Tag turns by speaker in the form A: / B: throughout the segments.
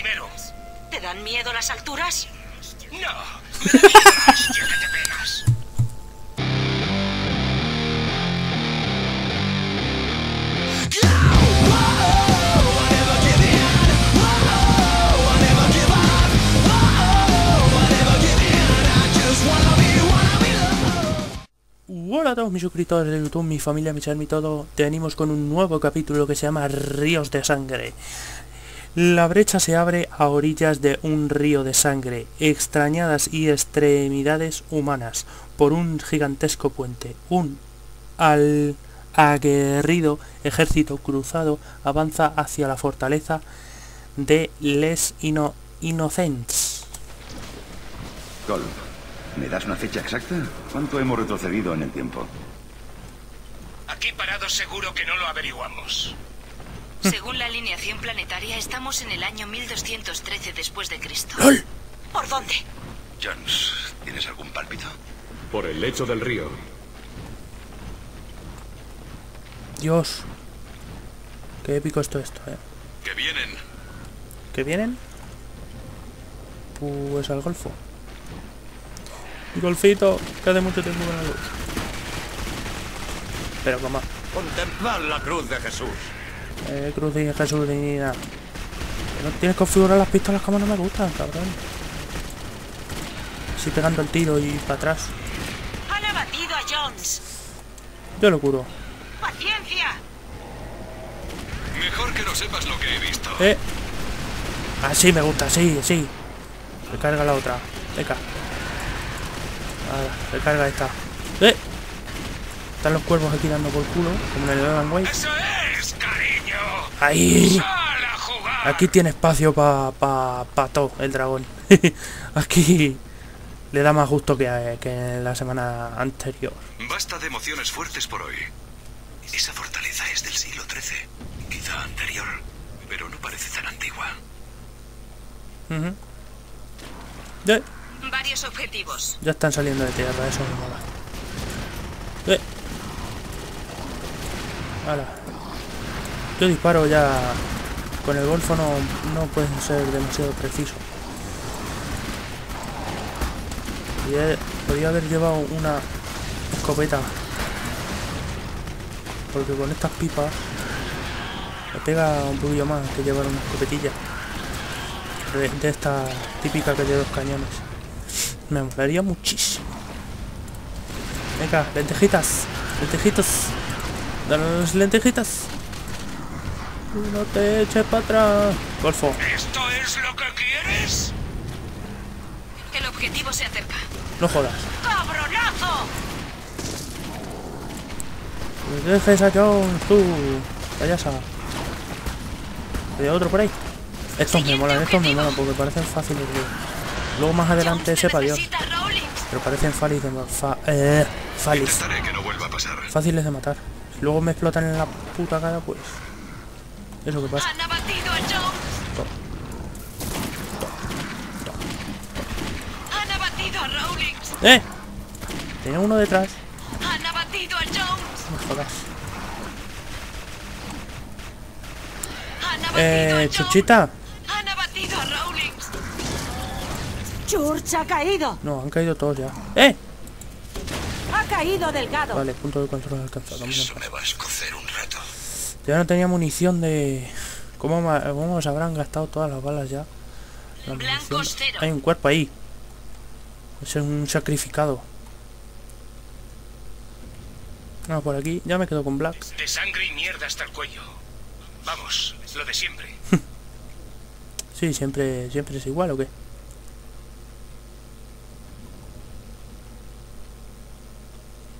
A: primero.
B: ¿Te dan miedo las alturas?
A: No. Que te pegas.
C: Hola a todos mis suscriptores de YouTube, mi familia, mi y todo. Venimos con un nuevo capítulo que se llama Ríos de Sangre. La brecha se abre a orillas de un río de sangre, extrañadas y extremidades humanas, por un gigantesco puente. Un al aguerrido ejército cruzado avanza hacia la fortaleza de Les Ino Innocents.
D: Col, ¿me das una fecha exacta? ¿Cuánto hemos retrocedido en el tiempo?
A: Aquí parados seguro que no lo averiguamos.
B: Según la alineación planetaria, estamos en el año 1213 después de Cristo.
C: ¡Lol!
B: ¿Por dónde?
D: Jones, ¿tienes algún pálpito?
E: Por el lecho del río.
C: Dios. Qué épico esto esto, eh.
E: ¡Que vienen!
C: ¿Que vienen? Pues al golfo. Golfito, que hace mucho tiempo que no lo uso. Pero como
E: Contemplad la cruz de Jesús.
C: Eh, Cruz y Jesús ni nada. Que No tienes configurar las pistolas como no me gustan, cabrón. Así pegando el tiro y para atrás.
B: Han abatido a Jones.
C: Yo lo curo.
B: ¡Paciencia!
E: Mejor que no sepas lo que he visto.
C: Eh. Así me gusta, sí, sí. Recarga la otra. Venga. Ahora, recarga esta. ¡Eh! Están los cuervos aquí dando por culo, como en el Alan Wake. ¡Ahí! Aquí tiene espacio para pa, pa todo el dragón. aquí le da más gusto que, que en la semana anterior.
D: Basta de emociones fuertes por hoy. Esa fortaleza es del siglo XIII, quizá anterior, pero no parece tan antigua.
C: Ujú. Eh,
B: Varios objetivos.
C: ya están saliendo de tierra, eso me mola. Eh. Hala. Yo disparo ya con el golfo no, no pueden ser demasiado preciso. Podría, podría haber llevado una escopeta. Porque con estas pipas me pega un poquillo más que llevar una escopetilla. De, de esta típica que de dos cañones. Me molaría muchísimo. Venga, lentejitas. Lentejitas. Dame las lentejitas. No te eches para atrás. Golfo.
A: ¿Esto es lo que quieres?
B: El objetivo se acerca.
C: No jodas.
B: ¡Cabronazo!
C: Me dejes a Jones, tú. Payasa. ¿Hay otro por ahí? Estos me molan, estos me molan porque parecen fáciles de... Luego más adelante
B: Jones
C: sepa Dios. Pero parecen fáciles de... ma- Fa eh,
D: no pasar.
C: Fáciles de matar. Si luego me explotan en la puta cara, pues... Eso que pasa.
B: Han abatido a Jones. Han abatido a Rawlings.
C: ¡Eh! Tenía uno detrás.
B: Han abatido a Jones.
C: No me jodas. Eh. Chuchita.
B: Han abatido a Rawlings. George ha caído.
C: No, han caído todos ya. ¡Eh!
B: Ha caído delgado.
C: Vale, punto de control alcanzado.
D: Eso me va a escocer un.
C: Ya no tenía munición de... ¿Cómo, cómo se habrán gastado todas las balas ya? La. Hay un cuerpo ahí. Es un sacrificado. No, por aquí ya me quedo con Black.
A: De sangre y mierda hasta el cuello. Vamos, lo de siempre.
C: Sí, siempre, siempre es igual o qué.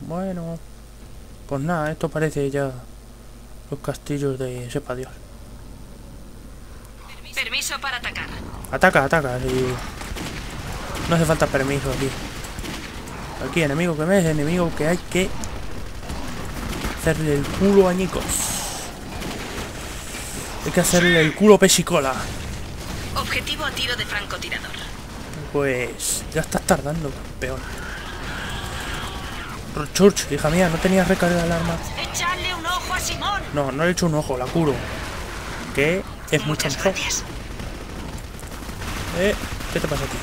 C: Bueno. Pues nada, esto parece ya los castillos de sepa Dios.
B: Permiso para atacar.
C: Ataca, ataca. sí. No hace falta permiso aquí. Aquí, enemigo que me es enemigo que hay que hacerle el culo añicos. Hay que hacerle el culo pesicola.
B: Objetivo a tiro de francotirador.
C: Pues ya estás tardando, campeón. Church, hija mía, ¿no tenías recarga de arma?
B: Echarle
C: No, no le he hecho un ojo, la curo. Que es mucho mejor. Eh, ¿qué te pasa aquí?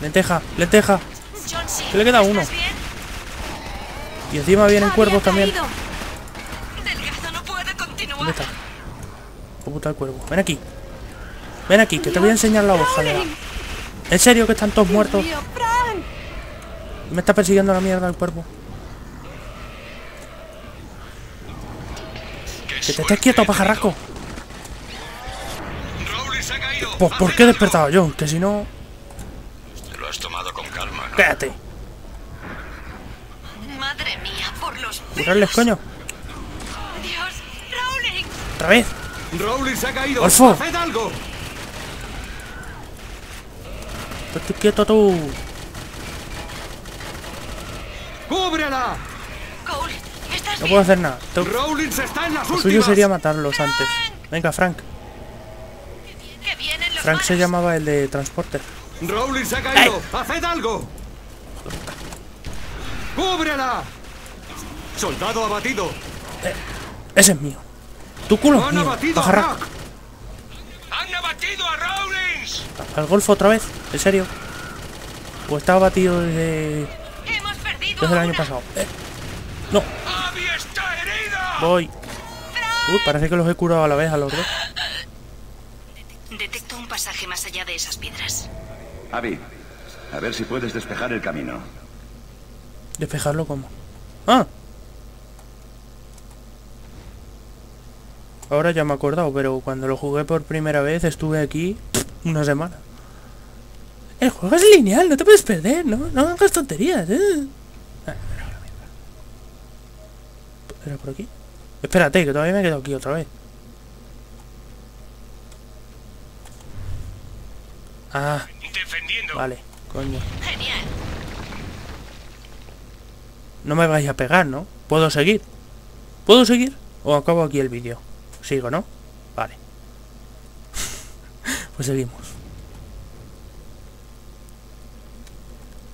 C: Lenteja, lenteja. Que le queda uno. Y encima vienen cuervos también.
B: caído. Delgado no puede continuar.
C: ¿Dónde está? Oh, puta el cuervo. Ven aquí. Ven aquí, que te voy a enseñar la hoja de la... ¿En serio que están todos muertos? Me está persiguiendo la mierda el cuervo. Que te estés quieto, pajarraco. Pues ¿por qué he despertado yo? Que si no...
E: Te lo has tomado con calma. ¿no?
C: Cállate.
B: Madre mía, por los
C: Curarles, coño.
B: Dios, Rowling.
C: Otra vez.
E: Rowling se ha caído.
C: Orfo.
E: ¡Haced algo!
C: Estate quieto tú.
E: ¡Cúbrela!
B: Cole, ¿estás
C: No puedo hacer nada. Tengo-
E: está
C: Lo suyo
E: últimas.
C: sería matarlos antes. Venga, Frank.
B: Que vienen los
C: Frank se llamaba el de transporte.
E: Rowling se ha caído. ¡Haced algo! ¡Cúbrela! ¡Soldado abatido!
C: Ese es mío. Tu culo es
E: ¡Han
C: mío.
E: abatido a!
A: ¡Han abatido a Rawlins!
C: ¿Al golfo otra vez? ¿En serio? ¿O estaba batido desde,
B: Hemos perdido
C: desde el año
B: una.
C: pasado? Eh, No,
A: ¡Abby está!
C: Voy. Uy, parece que los he curado a la vez a los dos.
B: Detecto un pasaje más allá de esas piedras.
F: Abby, a ver si puedes despejar el camino.
C: Despejarlo como. ¡Ah! Ahora ya me he acordado, pero cuando lo jugué por primera vez estuve aquí una semana. El juego es lineal, no te puedes perder, ¿no? No hagas tonterías, ¿eh? Ah. ¿Era por aquí? Espérate, que todavía me he quedado aquí otra vez. Ah,
A: Defendiendo.
C: vale, coño.
B: Genial.
C: No me vais a pegar, ¿no? ¿Puedo seguir? ¿Puedo seguir? ¿O acabo aquí el vídeo? Sigo, ¿no? Vale. pues seguimos.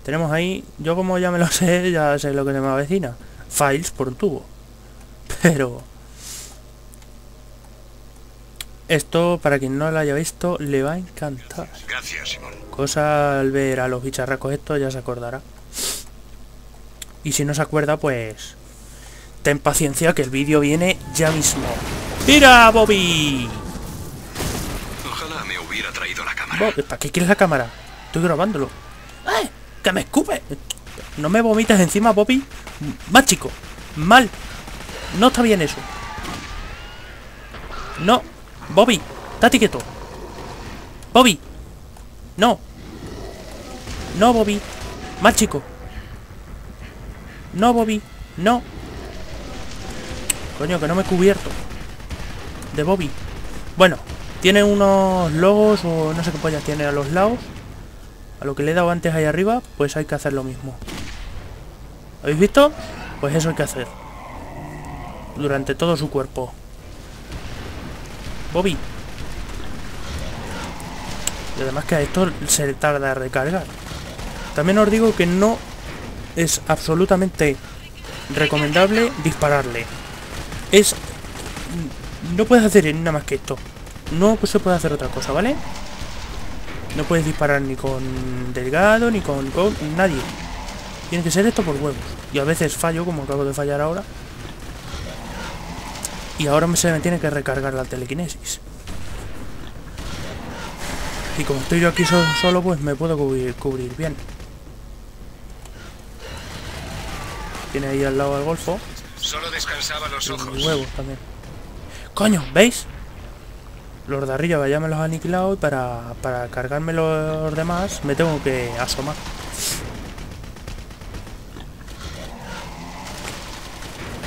C: Tenemos ahí... Yo como ya me lo sé, ya sé lo que se me avecina. Files por tubo. Pero... Esto, para quien no lo haya visto, le va a encantar.
D: Gracias, Simón.
C: Cosa al ver a los bicharracos esto ya se acordará. Y si no se acuerda, pues... Ten paciencia que el vídeo viene ya mismo. ¡Mira, Bobby!
D: Ojalá me hubiera traído la cámara.
C: Bob, ¿Para qué quieres la cámara? Estoy grabándolo. ¡Ay! ¡Que me escupe! No me vomitas encima, Bobby. Más chico. Mal. No está bien eso. No. Bobby, date quieto. Bobby. No. No, Bobby. Más chico. No, Bobby. No. Coño, que no me he cubierto. De Bobby. Bueno, tiene unos logos o no sé qué pollas tiene a los lados. A lo que le he dado antes ahí arriba, pues hay que hacer lo mismo. ¿Habéis visto? Pues eso hay que hacer. Durante todo su cuerpo. Bobby. Y además que a esto se tarda a recargar. También os digo que no es absolutamente recomendable dispararle. Es... No puedes hacer nada más que esto. No se puede hacer otra cosa, ¿vale? No puedes disparar ni con delgado, ni con nadie. Tiene que ser esto por huevos. Y a veces fallo, como acabo de fallar ahora. Y ahora se me tiene que recargar la telequinesis. Y como estoy yo aquí so- solo, pues me puedo cubrir, cubrir bien. Tiene ahí al lado el golfo.
A: Solo descansaba los
C: Y
A: ojos.
C: huevos también. Coño, ¿veis? Los de arriba ya me los he aniquilado y para, para cargarme los demás me tengo que asomar.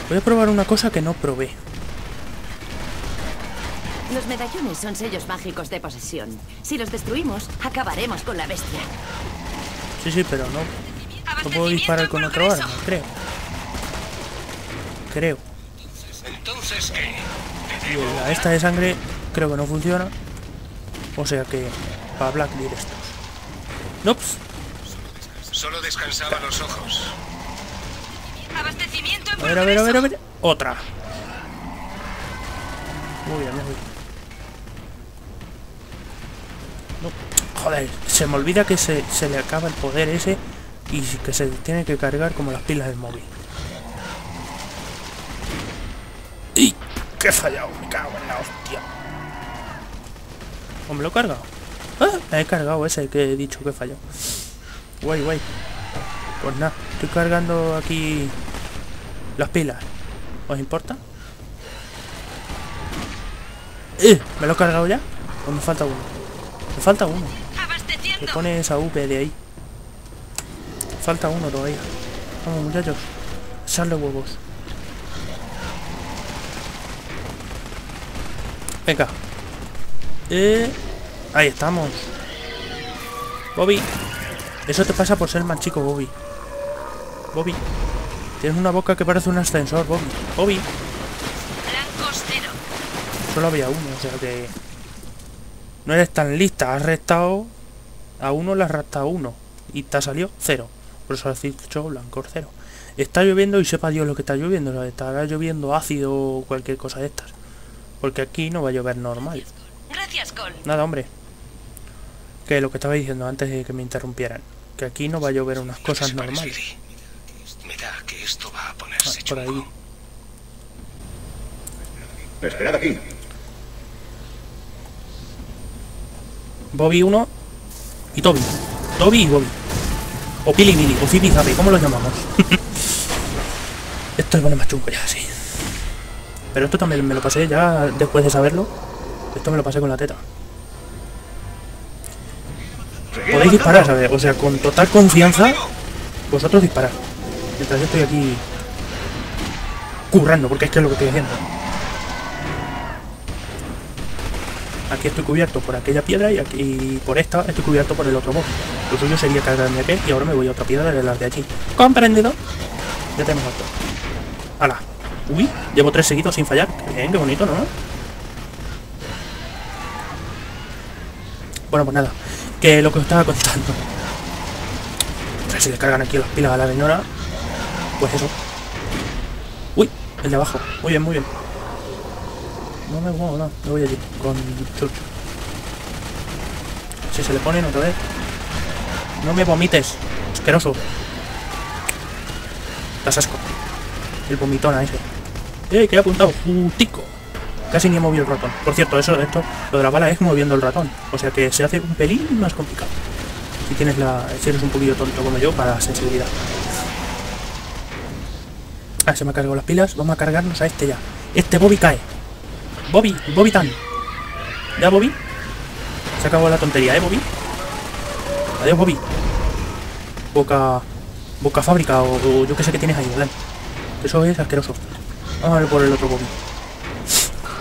C: Voy a probar una cosa que no probé.
G: Los medallones son sellos mágicos de posesión. Si los destruimos, acabaremos con la bestia.
C: Sí, sí, pero no, no puedo disparar con otro arma, creo. Creo.
A: Entonces, ¿qué?
C: Y la esta de sangre creo que no funciona. O sea que para Black estos. Nops.
A: Solo descansaba los ojos.
B: Abastecimiento en
C: A ver, a ver, a ver, a ver. Otra. Muy bien, muy bien. No, Joder, se me olvida que se, se le acaba el poder ese y que se tiene que cargar como las pilas del móvil. ¡Y! ¡Qué he fallado! Me cago en la hostia. ¿O me lo he cargado? ¡Ah! Me he cargado ese que he dicho que he fallado. Guay, guay. Pues nada, estoy cargando aquí las pilas. ¿Os importa? ¡Eh! ¿Me lo he cargado ya? ¿O me falta uno? Me falta uno. Me pone esa UP de ahí. Falta uno todavía. Vamos, muchachos. Echarle huevos. Venga. Eh, ahí estamos. Bobby. Eso te pasa por ser más chico, Bobby. Bobby. Tienes una boca que parece un ascensor, Bobby. Bobby.
B: Blancos cero.
C: Solo había uno, o sea que... No eres tan lista, has restado... A uno le has restado uno. Y te ha salido cero. Por eso has dicho blanco cero. Está lloviendo y sepa Dios lo que está lloviendo. O sea, estará lloviendo ácido o cualquier cosa de estas. Porque aquí no va a llover normal.
B: Gracias, Cole.
C: Nada, hombre. Que lo que estaba diciendo antes de que me interrumpieran. Que aquí no va a llover unas
A: ¿No te
C: cosas normales.
A: Me da que esto va a
C: Ah,
A: ponerse
C: por ahí.
F: Esperad aquí.
C: Bobby 1 y Toby. Toby y Bobby. O Pili Billy, o Zipi Zapi, ¿cómo lo llamamos? Esto es bueno más chungo ya, sí. Pero esto también me lo pasé ya después de saberlo. Esto me lo pasé con la teta. Podéis disparar, ¿sabes? O sea, con total confianza, vosotros disparad. Mientras yo estoy aquí currando, porque es que es lo que estoy haciendo. Estoy cubierto por aquella piedra y aquí por esta estoy cubierto por el otro boss. Lo suyo sería cargarme aquel y ahora me voy a otra piedra de las de allí. ¿Comprendido? Ya tenemos otro. ¡Hala! Uy, llevo tres seguidos sin fallar. Qué bonito, ¿no? Bueno, pues nada. Que lo que os estaba contando. Ver si le cargan aquí las pilas a la señora. Pues eso. Uy, el de abajo. Muy bien, muy bien. No me muevo, no. Me voy allí. Con Chucho. Si se le ponen otra vez. No me vomites. Asqueroso. Das asco. El vomitona ese. ¡Eh! Que he apuntado. Jutico. Casi ni he movido el ratón. Por cierto, eso, esto, lo de la bala es moviendo el ratón. O sea que se hace un pelín más complicado. Si tienes la. si eres un poquillo tonto como yo para sensibilidad. Ah, se me ha cargado las pilas. Vamos a cargarnos a este ya. Este Bobby cae. Bobby, Bobby Tan. ¿Ya, Bobby? Se acabó la tontería, ¿eh, Bobby? Adiós, Bobby. Boca... Boca fábrica o, yo que sé que tienes ahí, ¿verdad? Eso es asqueroso. Vamos a ver por el otro Bobby.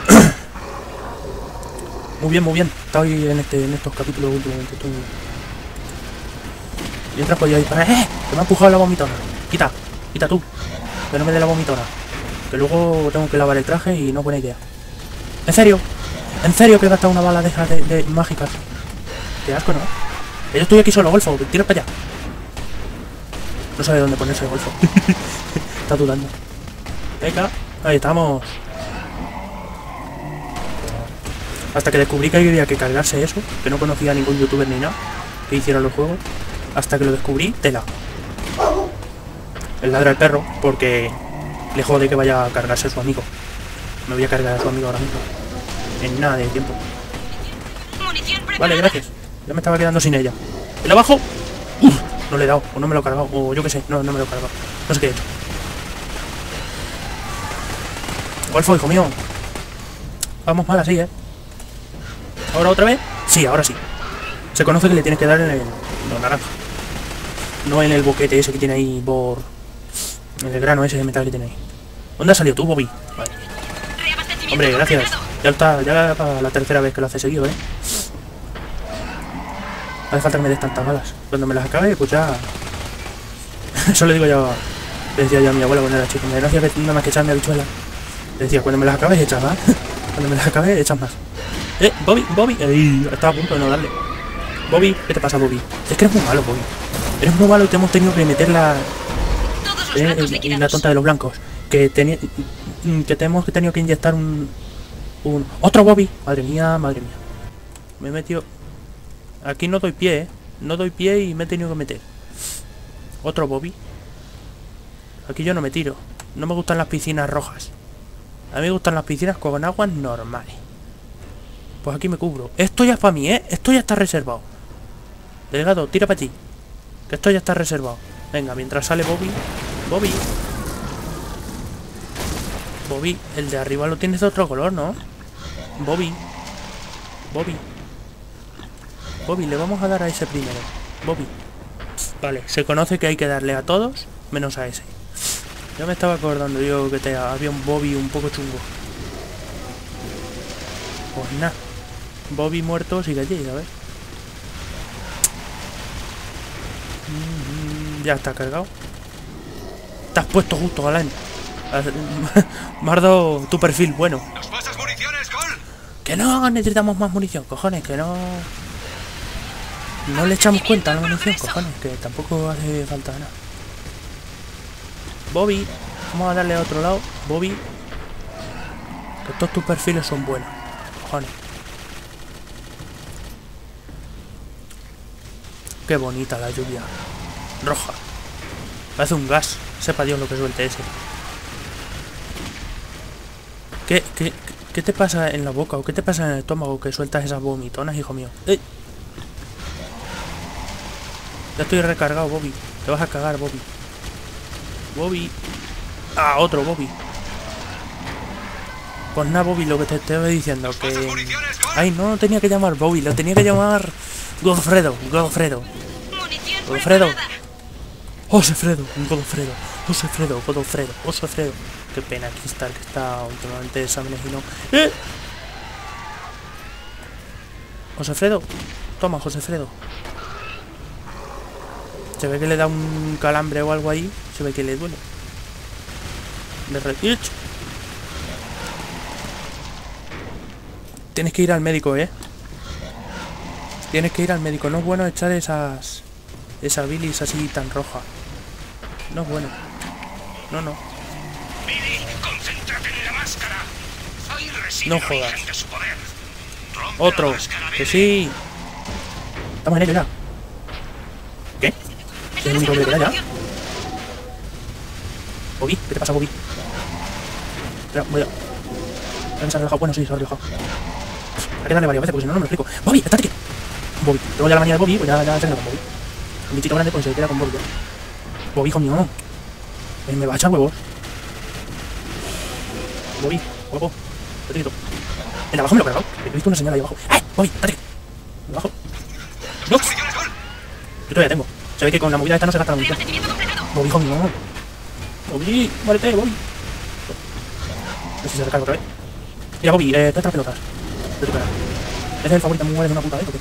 C: muy bien, muy bien. Estoy en, este, en estos capítulos últimamente. Estoy... Mientras podía disparar. ¡Eh! Que me ha empujado la vomitona. Quita, quita tú. Que no me dé la vomitona. Que luego tengo que lavar el traje y no es buena idea. ¿En serio? ¿En serio que he gastado una bala de de, de mágicas? Qué asco, ¿no? Yo estoy aquí solo, Golfo, tira para allá. No sabe dónde ponerse el Golfo. Está dudando. Venga, ahí estamos. Hasta que descubrí que había que cargarse eso, que no conocía a ningún youtuber ni nada que hiciera los juegos. Hasta que lo descubrí, tela. El ladra el perro, porque le jode que vaya a cargarse a su amigo. Me voy a cargar a su amigo ahora mismo. En nada de tiempo. Vale, gracias. Ya me estaba quedando sin ella. ¿El abajo? No le he dado, o no me lo he cargado, o yo qué sé, no, no me lo he cargado. No sé qué he hecho. Golfo, hijo mío. Vamos mal así, ¿eh? ¿Ahora otra vez? Sí, ahora sí. Se conoce que le tienes que dar en el... No, naranja. No en el boquete ese que tiene ahí por... En el grano ese de metal que tiene ahí. ¿Dónde has salido tú, Bobby? Hombre, gracias. Ya está, ya para la tercera vez que lo hace seguido, ¿eh? No hace falta que me des tantas balas. Cuando me las acabe, pues ya... Eso le digo yo... Le decía yo a mi abuela cuando era chico. Me decía que nada más que echarme habichuela. Le decía, cuando me las acabes, echas más. cuando me las acabes, echas más. Eh, Bobby, Bobby. Ey, estaba a punto de no darle. Bobby, ¿qué te pasa, Bobby? Es que eres muy malo, Bobby. Eres muy malo y te hemos tenido que meter la, eh, y la tonta de los blancos. Que, que tenemos que tenido que inyectar un, un... ¡Otro Bobby! Madre mía, madre mía. Me he metido... Aquí no doy pie, ¿eh? No doy pie y me he tenido que meter. Otro Bobby. Aquí yo no me tiro. No me gustan las piscinas rojas. A mí me gustan las piscinas con aguas normales. Pues aquí me cubro. Esto ya es para mí, ¿eh? Esto ya está reservado. Delegado, tira para ti. Que esto ya está reservado. Venga, mientras sale Bobby. Bobby. Bobby, el de arriba lo tienes de otro color, ¿no? Bobby. Bobby. Bobby, le vamos a dar a ese primero. Bobby. Vale, se conoce que hay que darle a todos, menos a ese. Ya me estaba acordando yo que había un Bobby un poco chungo. Pues nada. Bobby muerto sigue allí, a ver. Mm, Ya está cargado. Te has puesto justo, Galán. Dado tu perfil bueno.
D: ¿Nos pasas municiones, Cole?
C: Que no necesitamos más munición, cojones, que no... No le echamos cuenta a la munición, cojones, que tampoco hace falta nada. Bobby, vamos a darle a otro lado. Bobby. Que todos tus perfiles son buenos. Cojones. Qué bonita la lluvia. Roja. Parece un gas. Sepa Dios lo que suelte ese. ¿Qué, qué, qué te pasa en la boca o qué te pasa en el estómago que sueltas esas vomitonas, hijo mío? ¡Ey! Ya estoy recargado, Bobby. Te vas a cagar, Bobby. Bobby. Ah, otro Bobby. Pues nada, Bobby, lo que te estaba diciendo, que... Ay, no, no tenía que llamar Bobby, lo tenía que llamar... Godfredo, Godfredo.
B: Preparada.
C: Josefredo, Godofredo, Josefredo, Godofredo, Josefredo. Qué pena aquí está el que está últimamente de exámenes y no. ¡Eh! Josefredo, toma, Josefredo. Se ve que le da un calambre o algo ahí. Se ve que le duele. ¡Ich! Tienes que ir al médico, ¿eh? Tienes que ir al médico. No es bueno echar esas... Esa bilis así tan roja. No es bueno. No, no. No jodas. Otro. Que sí. Estamos en ello ya. ¿Qué? ¿Es el único que queda ya? Bobby, ¿qué te pasa, Bobby? Espera, voy a... Que se ha relajado. Bueno, sí, se ha relajado. Hay que darle varias veces porque si no, no me lo explico. ¡Bobby, estate quieto! Bobby. Luego ya la manía de Bobby, pues ya, ya se queda con Bobby. Un bichito grande, pues se queda con Bobby. Bobby, hijo mío. Eh, me va a echar huevos. Bobby, guapo. Estate quieto. El de abajo me lo he cargado. He visto una señal ahí abajo. ¡Eh! Bobby, quieto. Abajo. ¡No!
D: ¡Municiones, Cole!
C: Yo todavía tengo. Se ve que con la movida esta no se gasta la munición. Bobby, hijo mío. Bobby, muérete, Bobby. A ver si se recarga otra vez. Mira, Bobby, eh, trae estas pelotas. De tu cara. ¿Ese es el favorito mueres de una puta vez o qué?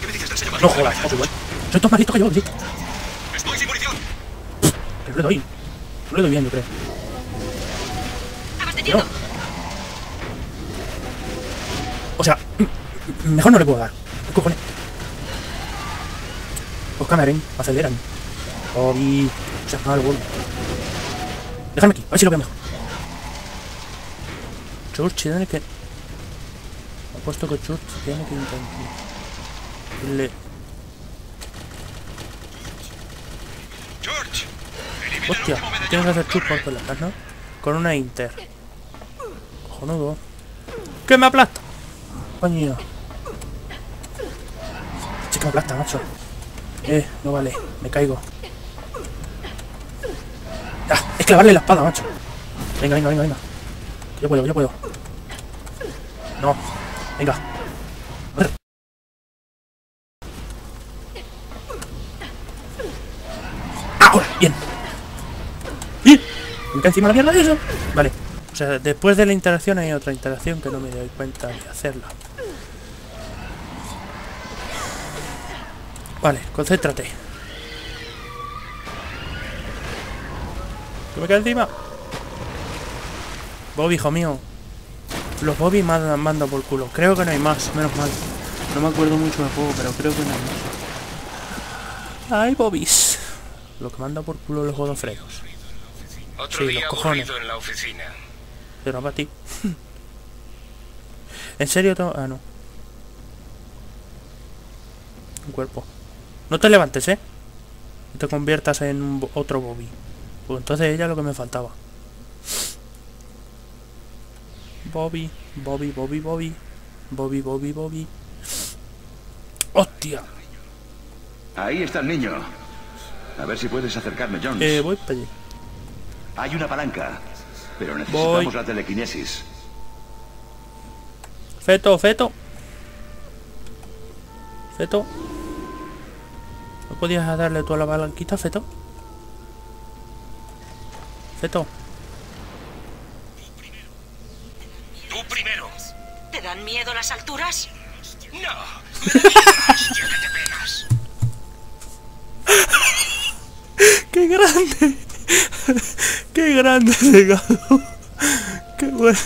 D: ¿Qué me dices del
C: No jodas, José, igual. Soy todo más listo que yo, sí.
D: Estoy sin munición.
C: Pero le doy. No le doy bien, yo creo.
B: Abasteciendo.
C: O sea, mejor no le puedo dar. ¿Qué cojones? Pues cameren, aceleran. Bobby. O sea, no, Bobby. Déjame aquí, a ver si lo veo mejor. Church tiene que... Apuesto que Church tiene que intentar... Le... Hostia, tienes que hacer Church por pelotas, ¿no? Con una Inter. Cojonudo. ¡Que me aplasta! Coño. Chica, me aplasta, macho. Eh, no vale, me caigo. Es clavarle la espada, macho. Venga, venga, venga, venga. Yo puedo, yo puedo. No, venga. Ahora, bien. Bien. ¿Me cae encima la mierda de eso? Vale. O sea, después de la interacción hay otra interacción que no me doy cuenta de hacerla. Vale, concéntrate. ¿Que me cae encima? Bobby, hijo mío. Los Bobby mandan, mandan por culo. Creo que no hay más, menos mal. No me acuerdo mucho del juego, pero creo que no hay más. ¡Ay, Bobbies! Lo que manda por culo los godofredos.
A: Otro
C: Sí,
A: día
C: los cojones.
A: en la oficina.
C: Pero para ti. ¿En serio? Ah, no. un cuerpo. No te levantes, ¿eh? No te conviertas en un otro Bobby. Pues entonces ella es lo que me faltaba. Bobby, Bobby, Bobby, Bobby. Bobby, Bobby, Bobby. ¡Hostia!
F: Ahí está el niño. A ver si puedes acercarme, Jones.
C: Eh, voy para allí.
F: Hay una palanca, pero necesitamos
C: Voy.
F: la telequinesis.
C: Feto, feto. Feto. ¿No podías darle tú a la palanquita, Feto? Feto.
A: Tú primero.
B: ¿Te dan miedo las alturas?
A: No. Me da miedo la hostia que te pegas.
C: ¡Qué grande! ¡Qué grande, legado! ¡Qué bueno!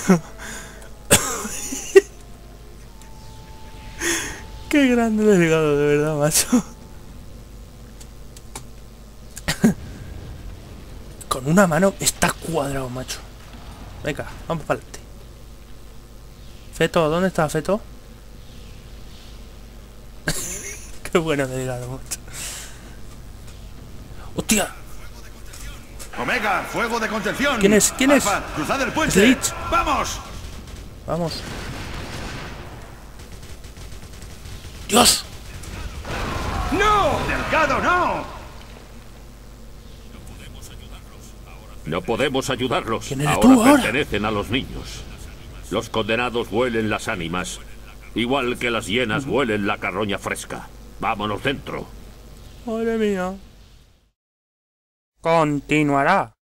C: ¡Qué grande delgado, de verdad, macho! Con una mano está cuadrado, macho. Venga, vamos para adelante. Feto, ¿dónde está Feto? Qué bueno delgado, macho. ¡Hostia!
H: Omega, fuego de contención.
C: ¿Quién es? ¿Quién es?
H: Cruzad el puente.
C: Slitch.
H: ¡Vamos!
C: Vamos. ¡Dios!
E: ¡No!
H: ¡Delgado, no!
I: No podemos ayudarlos.
C: ¿Quién eres
I: ahora
C: tú ahora?
I: pertenecen a los niños. Los condenados huelen las ánimas. Igual que las hienas huelen la carroña fresca. Vámonos dentro.
C: Madre mía. Continuará.